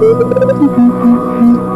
フフフフ。